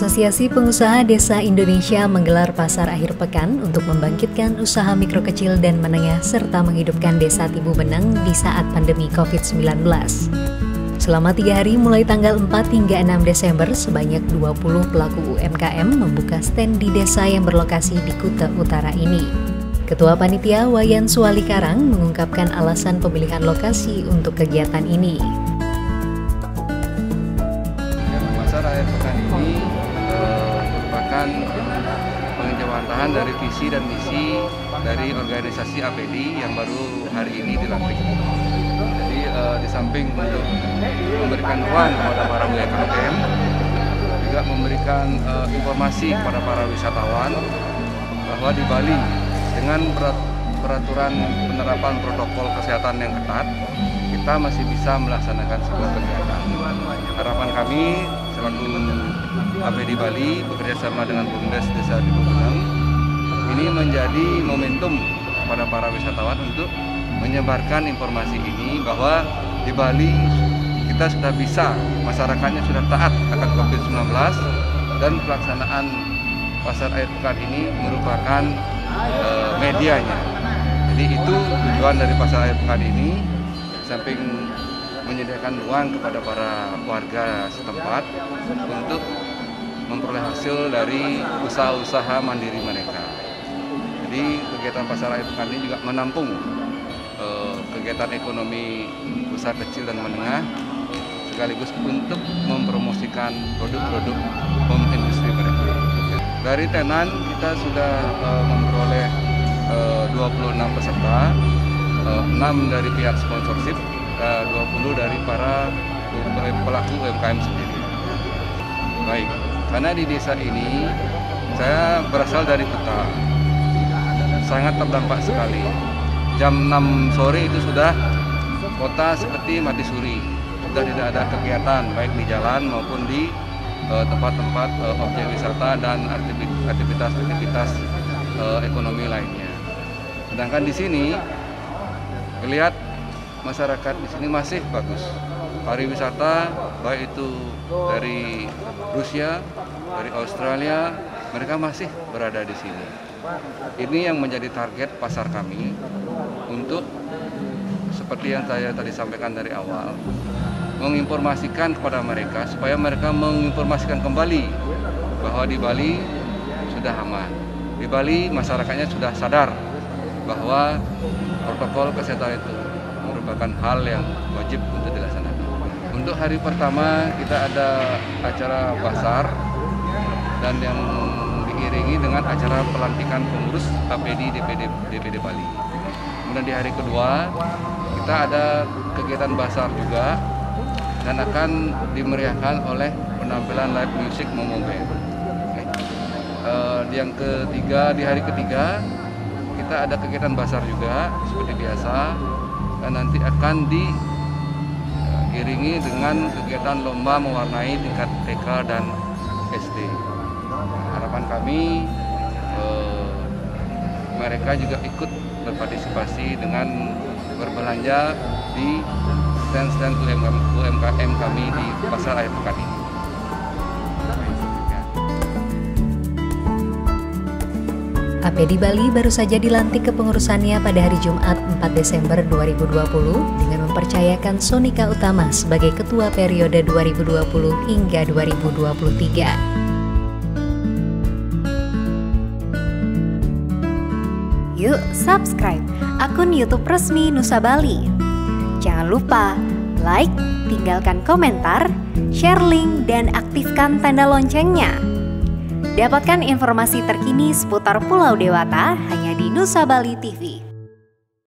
Asosiasi Pengusaha Desa Indonesia menggelar pasar akhir pekan untuk membangkitkan usaha mikro kecil dan menengah serta menghidupkan desa Tibu Benang di saat pandemi COVID-19. Selama tiga hari mulai tanggal 4 hingga 6 Desember, sebanyak 20 pelaku UMKM membuka stand di desa yang berlokasi di Kuta Utara ini. Ketua Panitia Wayan Suwali Karang mengungkapkan alasan pemilihan lokasi untuk kegiatan ini. Pengejawantahan dari visi dan misi dari organisasi APD yang baru hari ini dilantik. Jadi eh, di samping untuk memberikan ruang kepada para UMKM, juga memberikan eh, informasi kepada para wisatawan bahwa di Bali dengan peraturan penerapan protokol kesehatan yang ketat, kita masih bisa melaksanakan sebuah kegiatan. Harapan kami selaku APD Bali bekerja sama dengan Bumdes Desa Benang ini menjadi momentum kepada para wisatawan untuk menyebarkan informasi ini bahwa di Bali kita sudah bisa, masyarakatnya sudah taat akan COVID-19 dan pelaksanaan pasar air pekan ini merupakan uh, medianya. Jadi itu tujuan dari pasar air pekan ini, samping menyediakan ruang kepada para warga setempat untuk memperoleh hasil dari usaha-usaha mandiri mereka. Jadi kegiatan pasar air pekan ini juga menampung uh, kegiatan ekonomi usaha kecil dan menengah sekaligus untuk mempromosikan produk-produk home industry mereka. Dari tenan kita sudah uh, memperoleh uh, 26 peserta, uh, 6 dari pihak sponsorship, uh, 20 dari para pelaku UMKM sendiri. Baik, karena di desa ini saya berasal dari Kuta, sangat terdampak sekali. Jam 6 sore itu sudah kota seperti mati suri, sudah tidak ada kegiatan baik di jalan maupun di tempat-tempat uh, uh, objek wisata dan aktivitas-aktivitas uh, ekonomi lainnya. Sedangkan di sini melihat masyarakat di sini masih bagus. Pariwisata baik itu dari Rusia, dari Australia, mereka masih berada di sini. Ini yang menjadi target pasar kami untuk seperti yang saya tadi sampaikan dari awal, menginformasikan kepada mereka supaya mereka menginformasikan kembali bahwa di Bali sudah aman. Di Bali masyarakatnya sudah sadar bahwa protokol kesehatan itu merupakan hal yang wajib untuk dilaksanakan. Untuk hari pertama kita ada acara basar dan yang diiringi dengan acara pelantikan pengurus APD DPD DPD Bali. Kemudian di hari kedua kita ada kegiatan basar juga dan akan dimeriahkan oleh penampilan live music Momo. Okay. Uh, yang ketiga di hari ketiga kita ada kegiatan basar juga seperti biasa dan nanti akan diiringi dengan kegiatan lomba mewarnai tingkat TK dan SD. Harapan kami uh, mereka juga ikut berpartisipasi dengan berbelanja di stand-stand UMKM kami di pasar air pekan ini. APD Bali baru saja dilantik kepengurusannya pada hari Jumat 4 Desember 2020 dengan mempercayakan Sonika Utama sebagai ketua periode 2020 hingga 2023. Yuk subscribe akun YouTube resmi Nusa Bali. Jangan lupa like, tinggalkan komentar, share link, dan aktifkan tanda loncengnya. Dapatkan informasi terkini seputar Pulau Dewata hanya di Nusa Bali TV.